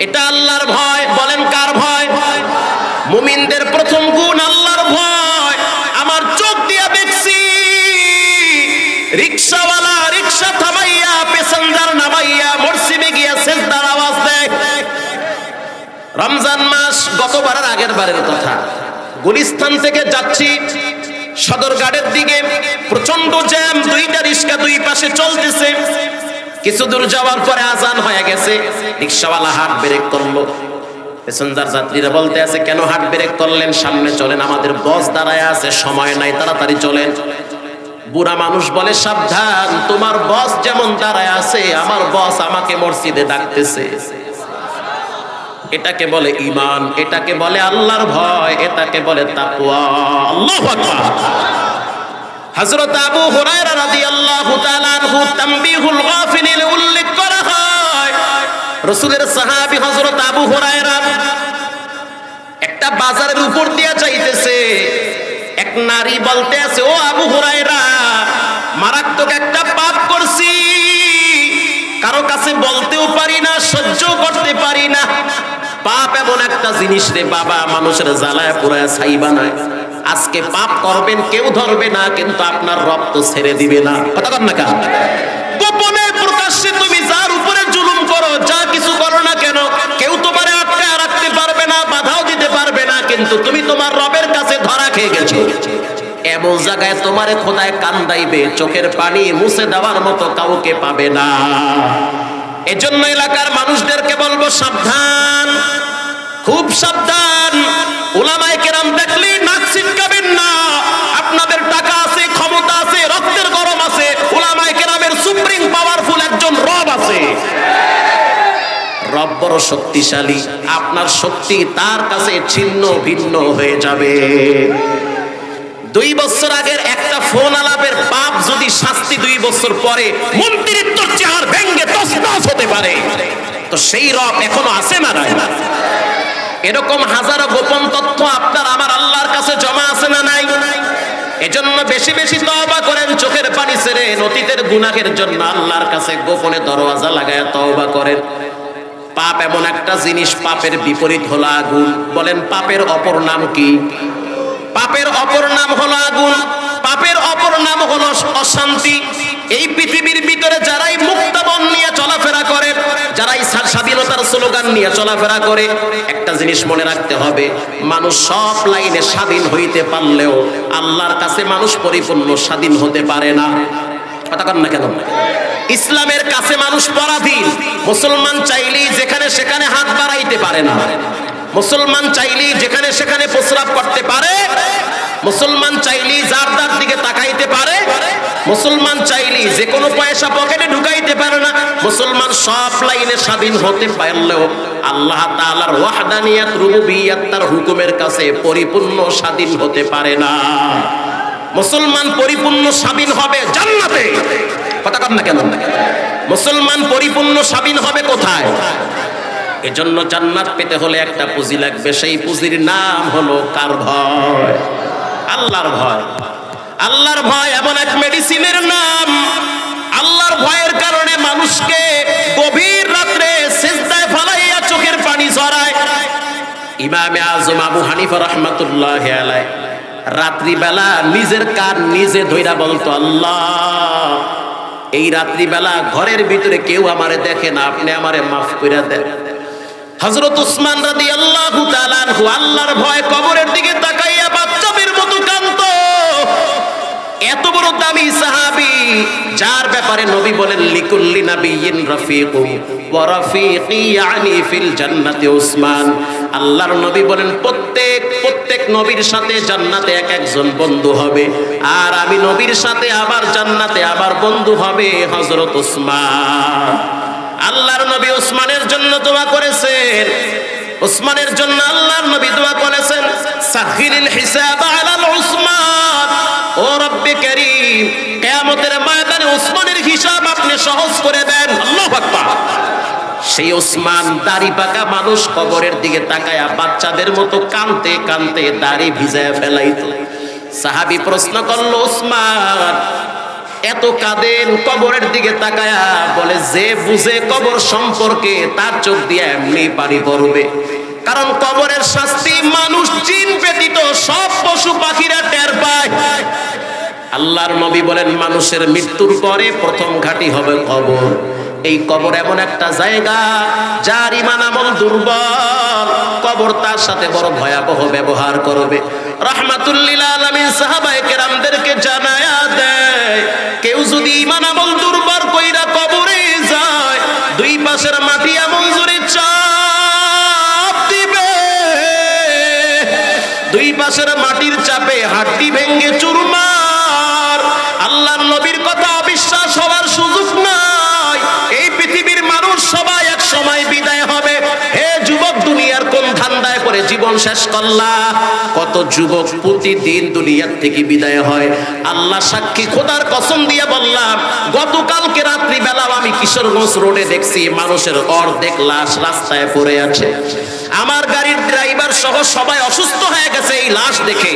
এটা আল্লাহর ভয়, বলেন কার ভয়? মুমিনদের প্রথম গুণ আল্লাহর ভয়। আমার চোখ দিয়া দেখছি, রিক্সাওয়ালা, রিক্সা থামাইয়া, প্যাসেঞ্জার নামাইয়া রমজান মাস গতবারের আগের বারের কথা। গুলিস্তান থেকে যাচ্ছি সদরঘাটের দিকে। প্রচণ্ড জ্যাম, দুইটা রিক্সা দুই পাশে চলতেছে। কিছু দূর যাওয়ার পরে আজান হয়ে গেছে। রিক্সাওয়ালা হাট ব্রেক করল। প্যাসেঞ্জার যাত্রীরা বলতে আছে, কেন হাট ব্রেক করলেন? সামনে চলেন, আমাদের বস দাঁড়ায় আছে, সময় নাই, তাড়াতাড়ি চলেন। বুড়া মানুষ বলে, সাবধান, তোমার বস যেমন দাঁড়ায় আছে, আমার বস আমাকে মসজিদে ডাকতেছে। এটাকে বলে ইমান এটাকে বলে আল্লাহর ভয়, এটাকে বলে আল্লাহু আবু উল্লেখ করা হয় আবু একটা বাজারের উপর দিয়া যাইতেছে। এক নারী বলতে আছে, ও আবু হুরায়রা, মারাত্মক একটা পাপ করছি। কারও কাছে বলতেও পারি না সহ্য করতে পারি না। পাপ এমন একটা জিনিস রে বাবা, মানুষের জ্বালায় পুরায় ছাই বানায় আজকে পাপ করবেন, কেউ ধরবে না, কিন্তু আপনার রব তো ছেড়ে দিবে না। কথা কর না গোপনে প্রকাশ্যে তুমি যার উপরে জুলুম করো, যা কিছু করো না কেন, কেউ তোমারে আটকে রাখতে পারবে না, বাধাও দিতে পারবে না, কিন্তু তুমি তোমার রবের কাছে ধরা খেয়ে গেছো। এমন জায়গায় তোমারে খোদায় কান্দাইবে চোখের পানি মুছে দেওয়ার মতো কাউকে পাবে না। এজন্য এলাকার মানুষদেরকে বলব সাবধান, খুব সাবধান। ওলামায়ে কেরাম দেখলে নাক ছিটকাবেন না। আপনাদের টাকা আছে, ক্ষমতা আছে, রক্তের গরম আছে। ওলামায়ে কেরামের সুপ্রিম পাওয়ারফুল একজন রব আছে। বড় শক্তিশালী, আপনার শক্তি তার কাছে ছিন্ন ভিন্ন হয়ে যাবে। দুই বছর আগের একটা ফোন আলাপের পাপ যদি শাস্তি দুই বছর পরে মন্ত্রিত্ব চেহার ভেঙ্গে তসনাস হতে পারে। তো সেই রব এখনও আছে না নাই? এরকম হাজারো গোপন তথ্য আপনার আমার আল্লাহর কাছে জমা আছে না নাই? এজন্য বেশি বেশি তওবা করেন, চোখের পানি ছেড়ে অতীতের গুনাহের জন্য আল্লাহর কাছে গোপনে দরওয়াজা লাগায় তওবা করেন। পাপ এমন একটা জিনিস, পাপের বিপরীত হলো আগুন। বলেন, পাপের অপর নাম কি? পাপের অপর নাম হলো আগুন। পাপের অপর নাম হলো অশান্তি। এই পৃথিবীর ভিতরে যারাই মুক্তাবন নিয়ে চলাফেরা করে, যারাই স্বাধীনতার স্লোগান নিয়ে চলাফেরা করে, একটা জিনিস মনে রাখতে হবে, মানুষ সব লাইনে স্বাধীন হইতে পারলেও আল্লাহর কাছে মানুষ পরিপূর্ণ স্বাধীন হতে পারে না। কথা কন না কেন? ইসলামের কাছে মানুষ পরাধীন। মুসলমান চাইলেই যেখানে সেখানে হাত বাড়াইতে পারে না। মুসলমান চাইলেই যেখানে সেখানে প্রস্রাব করতে পারে মুসলমান চাইলেই যার যার দিকে তাকাইতে পারে, মুসলমান চাইলেই যে কোনো পয়সা পকেটে ঢুকাইতে পারে না। মুসলমান সব লাইনে স্বাধীন হতে পারলেও আল্লাহ তাআলার ওয়াহদানিয়াত, রুবুবিয়াত তার হুকুমের কাছে পরিপূর্ণ স্বাধীন হতে পারে না। মুসলমান পরিপূর্ণ স্বাধীন হবে জান্নাতে। কথা কর না কেন? মুসলমান পরিপূর্ণ স্বাধীন হবে কোথায়? এজন্য জান্নাত পেতে হলে একটা পুঁজি লাগবে। সেই পুঁজির নাম হলো কার ভয় আল্লাহর ভয়। আল্লাহর ভয় এমন এক মেডিসিনের নাম। আল্লাহর ভয়ের কারণে মানুষকে গভীর রাত্রে সেজদায় ফালাইয়া চোখের পানি ঝরায়। ইমামে আজম আবু হানিফা রহমাতুল্লাহ আলাই রাত্রিবেলা নিজের কান নিজে ধইরা বলতো, আল্লাহ, এই রাত্রিবেলা ঘরের ভিতরে কেউ আমারে দেখে না, আপনি আমারে মাফ করে দেন। হজরত উসমান রাদি আল্লাহ আল্লাহর ভয় কবরের দিকে তাকাইয়া কান্ত এত বড় দামি সাহাবি, যার ব্যাপারে নবী বলেন, লিকুল্লি নাবিয়িন রাফিকু ওয়া রাফিকি ইয়ানি ফিল জান্নাতি উসমান। আল্লাহর নবী বলেন, প্রত্যেক প্রত্যেক নবীর সাথে জান্নাতে এক একজন বন্ধু হবে, আর আমি নবীর সাথে আবার জান্নাতে আবার বন্ধু হবে হযরত উসমান। আল্লাহর নবী উসমানের জন্য দোয়া করেছেন। উসমানের জন্য আল্লাহর নবী দোয়া করেছেন সাহিরিল হিসাব আলাল উসমান। ও রব্বে করিম কিয়ামতের ময়দানে উসমানের হিসাব আপনি সহজ করে দেন। আল্লাহু আকবার। সেই ওসমান দাড়ি পাকা মানুষ কবরের দিকে তাকায়া বাচ্চাদের মতো কানতে কানতে দাড়ি ভিজায় ফেলাইতো। সাহাবি প্রশ্ন করল ওসমান এত কাঁদেন কবরের দিকে তাকায়া? বলে যে বুঝে কবর সম্পর্কে তার চোখ দিয়ে এমনি পানি পড়বে। কারণ কবরের শাস্তি মানুষ জিন ব্যতীত সব পশু পাখিরা টের পায়। আল্লাহর নবী বলেন, মানুষের মৃত্যুর পরে প্রথম ঘাটি হবে কবর। এই কবর এমন একটা জায়গা যার ইমান আমল দুর্বল। কবর তার সাথে বড় ভয়াবহ ব্যবহার করবে। রহমাতুল্লিল আলমিন সাহাবায়ে কেরামদেরকে জানায়া দেয়, কেউ যদি ইমান আমল দুর্বল কইরা কবরে যায়, দুই পাশের মাটি এমন জোরে পাশের মাটির চাপে হাড্ডি ভেঙ্গে চুরমার। আল্লাহর নবীর কথা ধান্দায় পরে জীবন শেষ করলা। কত যুবক প্রতিদিন দুনিয়ার থেকে বিদায় হয়। আল্লাহ সাক্ষী খোদার কসম দিয়ে বললাম, গতকালকে রাত্রি বেলা আমি কিশোরগঞ্জ রোডে দেখছি, মানুষের অর্ধেক লাশ রাস্তায় পড়ে আছে। আমার গাড়ির ড্রাইভার সহ সবাই অসুস্থ হয়ে গেছে এই লাশ দেখে।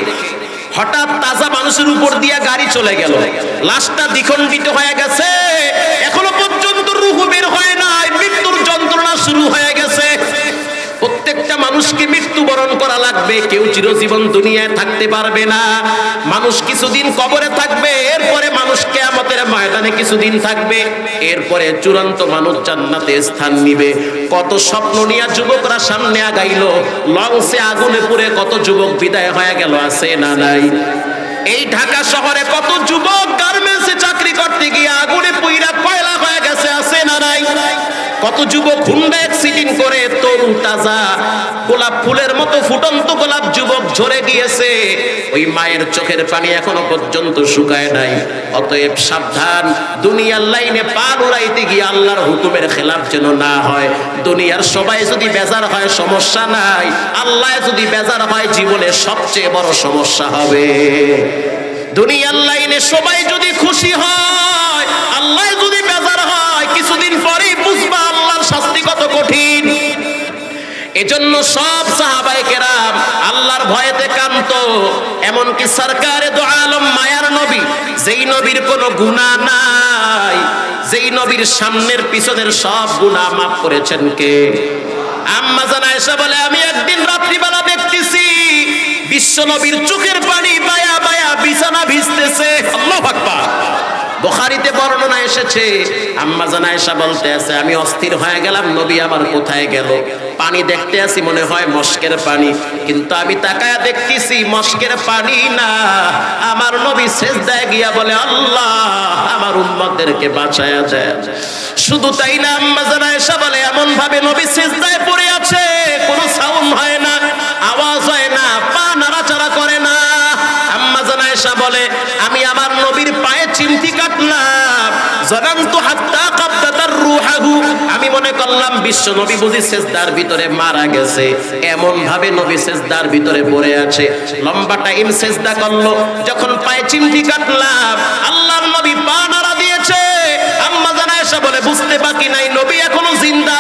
হঠাৎ তাজা মানুষের উপর দিয়া গাড়ি চলে গেল। লাশটা দ্বিখণ্ডিত হয়ে গেছে। এখনও পর্যন্ত রুহু বের হয় নাই। মৃত্যুর যন্ত্রণা শুরু হয়ে প্রত্যেকটা মানুষকে মৃত্যুবরণ করা লাগবে। কেউ চিরজীবন দুনিয়ায় থাকতে পারবে না। মানুষ কিছুদিন কবরে থাকবে, এরপরে মানুষ কেয়ামতের ময়দানে কিছুদিন থাকবে, এরপরে চূড়ান্ত মানুষ জান্নাতে স্থান নিবে। কত স্বপ্ন নিয়ে যুবকরা সামনে আগাইলো, লঞ্চে আগুনে পুড়ে কত যুবক বিদায় হয়ে গেল, আছে না নাই? এই ঢাকা শহরে কত যুবক গার্মেন্টসে চাকরি করতে গিয়ে আগুনে পুইরা কয়লা হয়ে গেছে আছে না নাই কত যুবক হুন্ডা অ্যাক্সিডেন্ট করে তরু তাজা গোলাপ ফুলের মতো ফুটন্ত গোলাপ যুবক ঝরে গিয়েছে। ওই মায়ের চোখের পানি এখনও পর্যন্ত শুকায় নাই। অতএব সাবধান, দুনিয়ার লাইনে পার উড়াইতে গিয়ে আল্লাহর হুকুমের খেলাফ যেন না হয়। দুনিয়ার সবাই যদি বেজার হয়, সমস্যা নাই। আল্লাহ যদি বেজার হয়, জীবনে সবচেয়ে বড় সমস্যা হবে। দুনিয়ার লাইনে সবাই যদি খুশি হয়, আল্লাহ যদি এজন্য সব সাহাবাই কেরাম আল্লাহর ভয়েতে কান্ত এমনকি সরকারে দো আলম মায়ার নবী, যেই নবীর কোনো গুণা নাই, যেই নবীর সামনের পিছনের সব গুণা মাফ করেছেন কে? আম্মা জানা এসে বলে, আমি একদিন রাত্রিবেলা দেখতেছি, বিশ্ব নবীর চোখের পানি বায়া বায়া বিছানা ভিজতেছে। আল্লাহ বোখারিতে বর্ণনা এসেছে, আম্মা জানা এসা বলতে আছে, আমি অস্থির হয়ে গেলাম, নবী আমার কোথায় গেল? পানি দেখতে আসি মনে হয় মস্কের পানি। কিন্তু আমি তাকায়া দেখতেছি, মস্কের পানি না। আমার নবী সেজদায় গিয়া বলে, আল্লাহ, আমার উম্মতদেরকে বাঁচায়া দেয় শুধু তাই না, আম্মা জানা এসা বলে এমন ভাবে নবী সেজদায় পড়ে আছে, কোনো সাউন্ড হয় না, আওয়াজ হয় না, পা নাড়াচাড়া করে না। আম্মা জানা এসা বলে, আমি আমার চিমটি কাটলাম জগান্ত হাত্তা কাব্দাতার রুহাহু। আমি মনে করলাম, বিশ্ব নবী বুঝি সেজদার ভিতরে মারা গেছে। এমন ভাবে নবী সেজদার ভিতরে পড়ে আছে। লম্বা টাইম সেজদা করল। যখন পায়ে চিমটি কাটলাম আল্লাহর নবী পা নাড়া দিয়েছে। আম্মা জানা বলে, বুঝতে বাকি নাই, নবী এখনও জিন্দা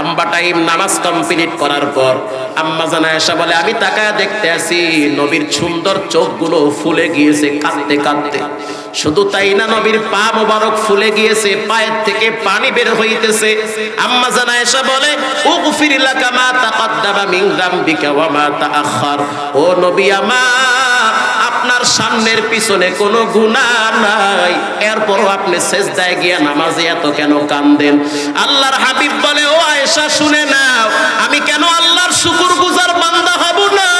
লম্বা টাইম নামাজ কমপ্লিট করার পর আম্মা জানা এসা বলে, আমি তাকায় দেখতে আসি নবীর সুন্দর চোখগুলো ফুলে গিয়েছে কাঁদতে কাঁদতে। শুধু তাই না, নবীর পা মোবারক ফুলে গিয়েছে, পায়ের থেকে পানি বের হইতেছে। আম্মা জানা এসা বলে, উগফির লাকা মা তাকাদ্দামা মিন যামবিকা ওয়া মা তাআখার। ও নবী আমার আপনার সামনের পিছনে কোনো গুণা নাই। এরপরও আপনি সেজদায় গিয়া নামাজে এত কেন কান্দেন? আল্লাহর হাবিব বলে, ও আয়েশা, শুনে নাও, আমি কেন আল্লাহর শুকুর গুজার বান্দা হব না?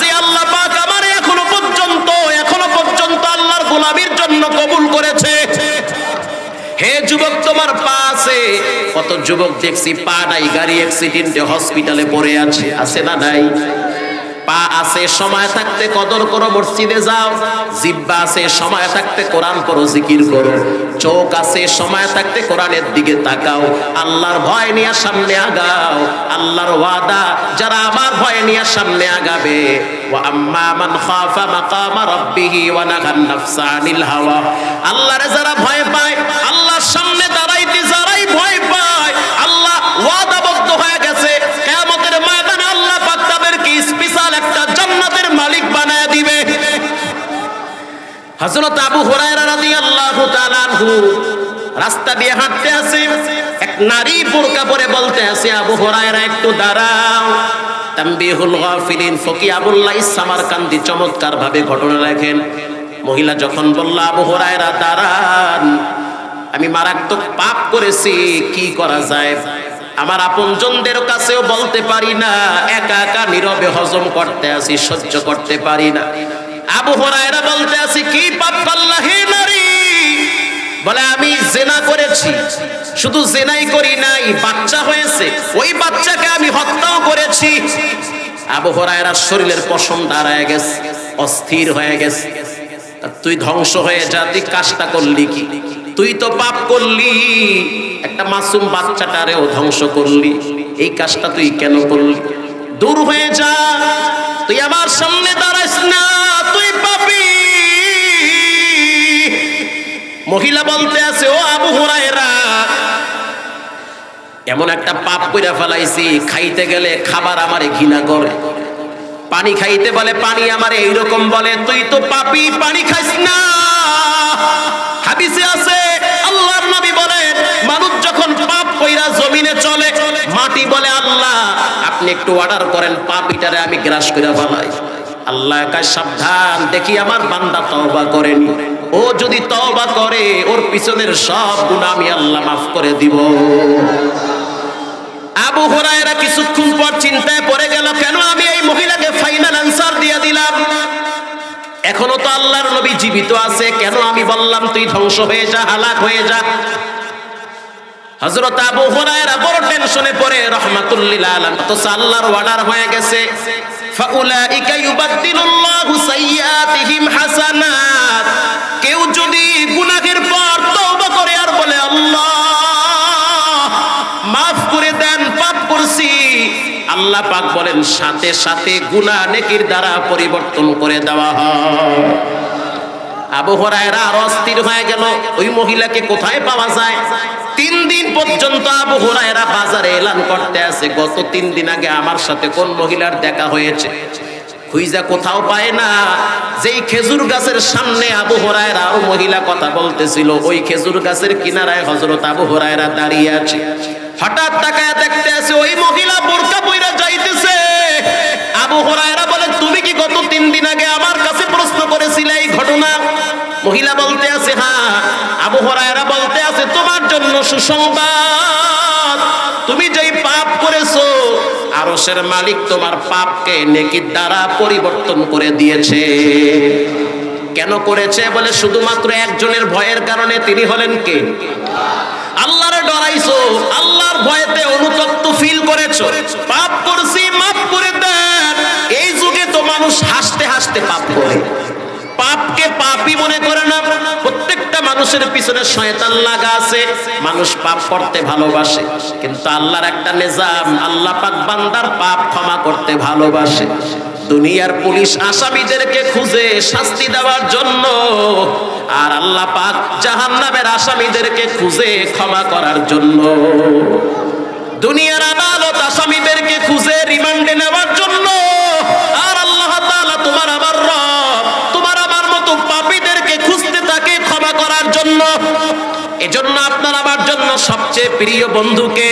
যে আল্লাহ পাক আমার এখনও পর্যন্ত এখনও পর্যন্ত আল্লাহর গোলামির জন্য কবুল করেছে। হে যুবক, তোমার পা আছে। কত যুবক দেখছি, পা নাই, গাড়ি অ্যাক্সিডেন্টে হসপিটালে পড়ে আছে আছে না নাই? পা আছে, সময় থাকতে কদর করো, মসজিদে যাও। জিব্বা আছে, সময় থাকতে কোরআন করো জিকির করো। চোখ আছে, সময় থাকতে কোরআনের দিকে তাকাও। আল্লাহর ভয় নিয়ে সামনে আগাও। আল্লাহর ওয়াদা, যারা আমার ভয় নিয়ে সামনে আগাবে। আল্লাহরে যারা ভয় পায় হযরত আবু হুরায়রা রাদিয়াল্লাহু তাআলা আনহু রাস্তা দিয়ে হাঁটতে আছে এক নারী বোরকা পরে বলতে আছে আবু হুরায়রা, একটু দাঁড়াও। তাম্বিহুল গাফিলিন ফকি আবুল্লাহ সামারকান্দি চমৎকার ভাবে ঘটনা লেখেন। মহিলা যখন বলল, আবু হুরায়রা, দাঁড়ান, আমি মারাত্মক পাপ করেছি, কি করা যায়? আমার আপনজনদের কাছেও বলতে পারি না, একা একা নীরবে হজম করতে আসি, সহ্য করতে পারি না। আবু হরায়রা বলতে আসি কি পাপ করলা নারী? বলে, আমি জেনা করেছি। শুধু জেনাই করি নাই, বাচ্চা হয়েছে। ওই বাচ্চাকে আমি হত্যাও করেছি। আবু হরায়রার শরীরের পশম দাঁড়ায় গেছে, অস্থির হয়ে গেছে। তুই ধ্বংস হয়ে যা, তুই কাজটা করলি কি? তুই তো পাপ করলি, একটা মাসুম বাচ্চাটারেও ধ্বংস করলি। এই কাজটা তুই কেন করলি? দূর হয়ে যা, তুই আমার সামনে দাঁড়াইস না পাপি মহিলা বলতে আছে, ও আবু হুরায়রা, এমন একটা পাপ কইরা ফেলাইছি, খাইতে গেলে খাবার আমারে ঘৃণা করে। পানি খাইতে বলে, পানি আমারে এইরকম বলে, তুই তো পাপি, পানি খাইস না। হাদিসে আছে, আল্লাহর নবী বলেন, মানুষ যখন পাপ কইরা জমিনে চলে, মাটি বলে, আল্লাহ, আপনি একটু অর্ডার করেন পাপিটারে আমি গ্রাস কইরা ফেলাই। আল্লাহ কাজ সাবধান, দেখি আমার বান্দা তওবা করেনি। ও যদি তওবা করে, ওর পিছনের সব গুনাহ আমি আল্লাহ মাফ করে দিব। আবু হুরায়রা কিছুক্ষণ পর চিন্তায় পড়ে গেল, কেন আমি এই মহিলাকে ফাইনাল আনসার দিয়ে দিলাম? এখনও তো আল্লাহর নবী জীবিত আছে, কেন আমি বললাম, তুই ধ্বংস হয়ে যা, হালাক হয়ে যা। হযরত আবু হুরায়রা বড় টেনশনে পড়ে, রাহমাতুল্লিল আলামিন। তো আল্লাহর অর্ডার হয়ে গেছে। ফাউলাইকা ইউবাদদিলুল্লাহু সাইয়্যাতিহিম হাসানাত। কেউ যদি গুনাহের পর তওবা করে আর বলে, আল্লাহ, মাফ করে দেন, পাপ করছি। আল্লাহ পাক বলেন, সাথে সাথে গুনাহ নেকির দ্বারা পরিবর্তন করে দেওয়া হয়। আবু হরায়রা আর অস্থির হয়ে গেল, ওই মহিলাকে কোথায় পাওয়া যায়? তিন দিন পর্যন্ত আবু হরায়রা বাজারে এলান করতে আছে। গত তিন দিন আগে আমার সাথে কোন মহিলার দেখা হয়েছে? খুইজা কোথাও পায় না। যেই খেজুর গাছের সামনে আবু হরায়রা আরও মহিলা কথা বলতেছিল, ওই খেজুর গাছের কিনারায় হজরত আবু হরায়রা দাঁড়িয়ে আছে। হঠাৎ তাকায় দেখতে আছে ওই মহিলা বোরকা বইরা যাইতেছে। আবু হরায়রা বলে, তুমি কি গত তিন দিন আগে আমার কাছে প্রশ্ন করেছিলে এই ঘটনা? মহিলা বলতে আছে হ্যাঁ আবু হরায়রা বলতে আছে, তোমার জন্য সুসংবাদ। তুমি যেই পাপ করেছ, আরশের মালিক তোমার পাপকে নেকির দ্বারা পরিবর্তন করে দিয়েছে। কেন করেছে বলে শুধুমাত্র একজনের ভয়ের কারণে তিনি হলেন কে? আল্লাহরে ডরাইছো, আল্লাহর ভয়েতে অনুতপ্ত ফিল করেছ। পাপ করছি, মাফ করে দেন। এই যুগে তো মানুষ হাসতে হাসতে পাপ করে। পাপকে পাপই মনে করে না। প্রত্যেকটা মানুষের পিছনে শয়তান লাগা আছে। মানুষ পাপ করতে ভালোবাসে, কিন্তু আল্লাহর একটা নিজাম, আল্লাহ পাক বান্দার পাপ ক্ষমা করতে ভালোবাসে। দুনিয়ার পুলিশ আসামিদেরকে খুঁজে শাস্তি দেওয়ার জন্য, আর আল্লাহ পাক জাহান্নামের আসামিদেরকে খুঁজে ক্ষমা করার জন্য। দুনিয়ার আদালত আসামিদেরকে খুঁজে রিমান্ডে নেওয়ার জন্য, আর আল্লাহ তাআলা তোমার আমার করার জন্য, এজন্য আপনার আমার জন্য সবচেয়ে প্রিয় বন্ধুকে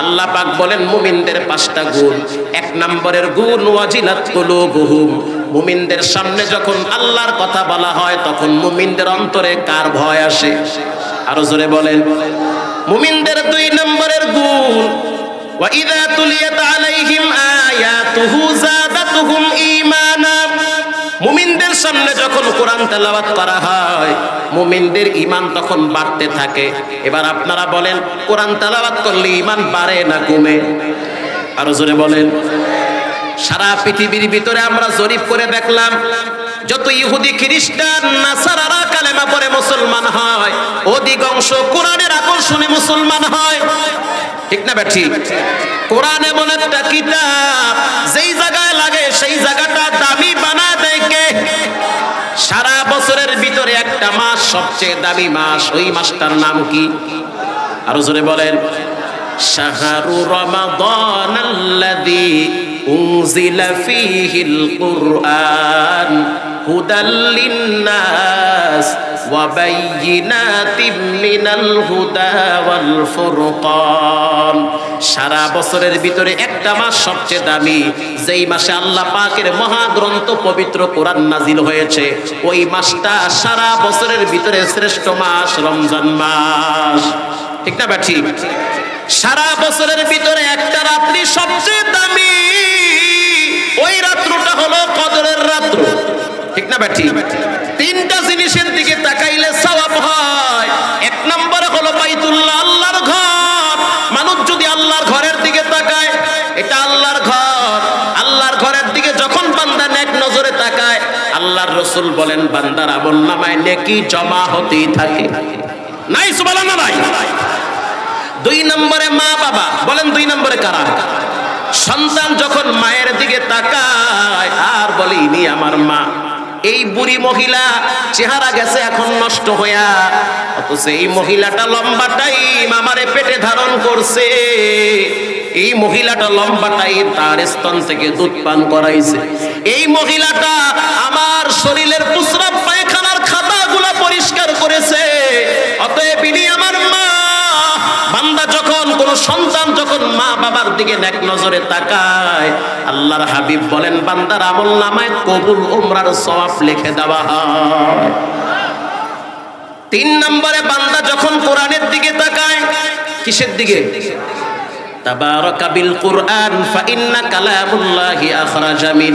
আল্লাহ পাক বলেন, মুমিনদের পাঁচটা গুণ। এক নম্বরের গুণ, ওয়াজিলাত কুলুবুহুম। মুমিনদের সামনে যখন আল্লাহর কথা বলা হয়, তখন মুমিনদের অন্তরে কার ভয় আসে? আরও জোরে বলেন। মুমিনদের দুই নম্বরের গুণ, ওয়া ইযা তুলিয়াত আলাইহিম আয়াতুহু যাদাতুহুম ঈমানা মুমিনদের সামনে যখন কোরআন তেলাওয়াত করা হয়, মুমিনদের ইমান তখন বাড়তে থাকে। এবার আপনারা বলেন, কোরআন তেলাওয়াত করলে ইমান বাড়ে না কমে? আরও জোরে বলেন। সারা পৃথিবীর ভিতরে আমরা জরিপ করে দেখলাম, যত ইহুদি খ্রিস্টান, নাসারারা কালেমা পরে মুসলমান হয়, অধিকাংশ কোরআনের আকর্ষণে মুসলমান হয়। ঠিক না ব্যাঠি কোরআন এমন একটা কিতাব, যেই জায়গায় লাগে সেই জায়গাটা দামি সারা বছরের ভিতরে একটা মাস সবচেয়ে দামি মাস, ওই মাসটার নাম কি? আরও জোরে বলেন। শাহরু রমাদান আল্লাযী উনজিলা ফীহিল কুরআন হুদাল লিন্নাস সারা বছরের ভিতরে একটা মাস সবচেয়ে দামি, যেই মাসে আল্লাহ পাকের মহাগ্রন্থ পবিত্র কোরআন নাজিল হয়েছে, ওই মাসটা সারা বছরের ভিতরে শ্রেষ্ঠ মাস, রমজান মাস। ঠিক না ব্যাঠি? সারা বছরের ভিতরে একটা রাত্রি সবচেয়ে দামি, ওই রাত্রটা হলো কদরের রাত্র। ঠিক না ব্যাঠি তিনটা জিনিসের দিকে তাকাইলে সওয়াব হয়। এক নম্বরে হলো বাইতুল্লাহ, আল্লাহর ঘর। মানুষ যদি আল্লাহর ঘরের দিকে তাকায়, এটা আল্লাহর ঘর। আল্লাহর ঘরের দিকে যখন বান্দা নেক নজরে তাকায়, আল্লাহর রসুল বলেন, বান্দার আমল নামায় নেকি জমা হতেই থাকে। নাই, সুবহানাল্লাহ নাই দুই নম্বরে মা বাবা। বলেন, দুই নম্বরে কারা? সন্তান যখন মায়ের দিকে তাকায়, আর বলে, ইনি আমার মা। এই বুড়ি মহিলা চেহারা গেছে এখন নষ্ট হইয়া। অথচ এই মহিলাটা লম্বা টাইম আমারে পেটে ধারণ করছে। এই মহিলাটা লম্বা টাইম তার স্তন থেকে দুধ পান করাইছে। এই মহিলাটা আমার শরীরের প্রস্রাব পায়খানার খাতাগুলো পরিষ্কার করেছে। অতএব ইনি আমার মা সন্তান যখন মা বাবার দিকে এক নজরে তাকায়, আল্লাহর হাবিব বলেন, বান্দার আমল নামায় কবুল উমরার সওয়াব লিখে দেওয়া হয়। তিন নম্বরে বান্দা যখন কোরআনের দিকে তাকায়, কিসের দিকে? তাবারাকা বিল কুরআন ফা ইন্না কালামুল্লাহি আখরাজা মিন।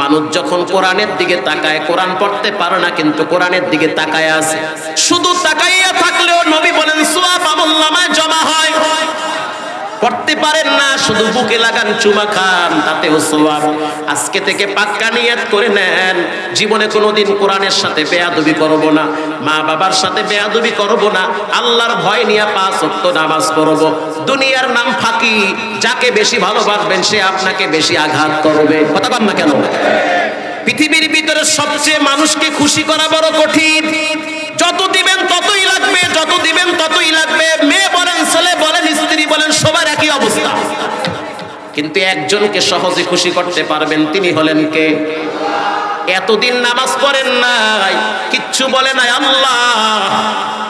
মানুষ যখন কোরআনের দিকে তাকায়, কোরআন পড়তে পারে না, কিন্তু কোরআনের দিকে তাকায় আছে। শুধু তাকাইয়া থাকলেও নবী বলেন, সোয়াব আমল নামায় জমা হয়। পড়তে পারেন না, শুধু বুকে লাগান, চুমা খান, তাতেও সোয়াব আজকে থেকে পাক্কা নিয়াত করে নেন। জীবনে কোনোদিন কোরআনের সাথে বেয়াদবি করব না মা বাবার সাথে বেয়াদবি করব না, আল্লাহর ভয় নিয়ে পাঁচ ওয়াক্ত নামাজ পড়ব। দুনিয়ার নাম ফাঁকি, যাকে বেশি ভালোবাসবেন সে আপনাকে বেশি আঘাত করবে। কথা পান না কেন? পৃথিবীর ভিতরে সবচেয়ে মানুষকে খুশি করা বড় কঠিন। যত দিবেন ততই লাগবে, যত দিবেন ততই লাগবে। মেয়ে বলেন, ছেলে বলেন স্ত্রী বলেন, সবার একই অবস্থা। কিন্তু একজনকে সহজে খুশি করতে পারবেন, তিনি হলেন কে? এতদিন নামাজ পড়েন নাই, কিচ্ছু বলে নাই আল্লাহ।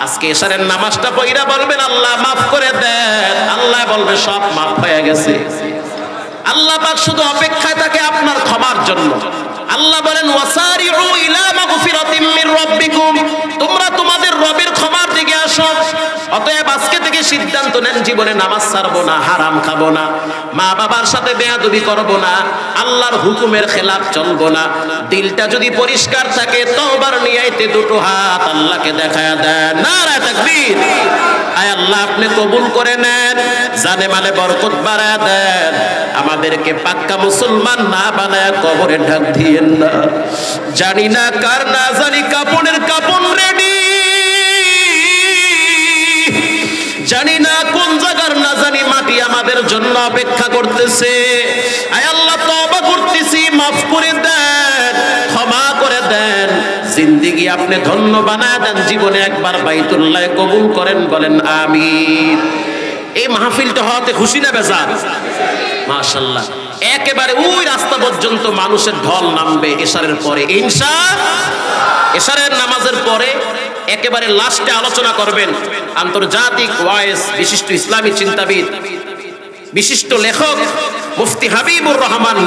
আজকে এসারের নামাজটা পইরা বলবেন, আল্লাহ মাফ করে দেন। আল্লাহ বলবে, সব মাফ হয়ে গেছে। আল্লাহ পাক শুধু অপেক্ষায় থাকে আপনার ক্ষমার জন্য। আল্লাহ বলেন, ওয়াসারিউ ইলা মাগফিরাতিম মির রাব্বিকুম। তোমরা তোমাদের রবের ক্ষমার দিকে আসো। অতএব আজকে থেকে সিদ্ধান্ত নেন, জীবনে নামাজ ছাড়বো না, হারাম খাব না, মা বাবার সাথে বেয়াদবি করব না, আল্লাহর হুকুমের খেলাফ চলবো না। দিলটা যদি পরিষ্কার থাকে, তওবার নিয়াইতে দুটো হাত আল্লাহকে দেখায় দেন। নারা তাকবীর। আয় আল্লাহ, আপনি কবুল করে নেন, জানে মালে বরকত বাড়ায় দেন। আমাদেরকে পাক্কা মুসলমান না বানায় কবরে ঢাক দিয়েন না। জানি না কার না জানি কাপড়ের কাপড় রেডি জানি না কোন জায়গার না জানি মাটি আমাদের জন্য অপেক্ষা করতেছে। আয় আল্লাহ, তওবা করতেছি, মাফ করে দেন, ক্ষমা করে দেন। জিন্দিগি আপনি ধন্য বানায় দেন, জীবনে একবার বাইতুল্লাহ কবুল করেন, বলেন আমিন। এই মাহফিলটা হওয়াতে খুশি না বেজার? মাশাল্লাহ একেবারে ওই রাস্তা পর্যন্ত মানুষের ঢল নামবে এশারের পরে। ইনসা এশারের নামাজের পরে একেবারে লাস্টে আলোচনা করবেন আন্তর্জাতিক ওয়াইস বিশিষ্ট ইসলামী চিন্তাবিদ, বিশিষ্ট লেখক মুফতি হাবিবুর রহমান